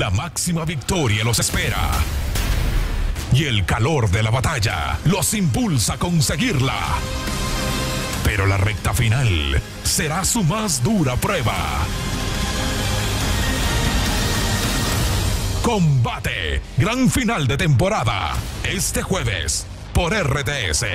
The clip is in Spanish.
La máxima victoria los espera. Y el calor de la batalla los impulsa a conseguirla. Pero la recta final será su más dura prueba. Combate, gran final de temporada, este jueves por RTS.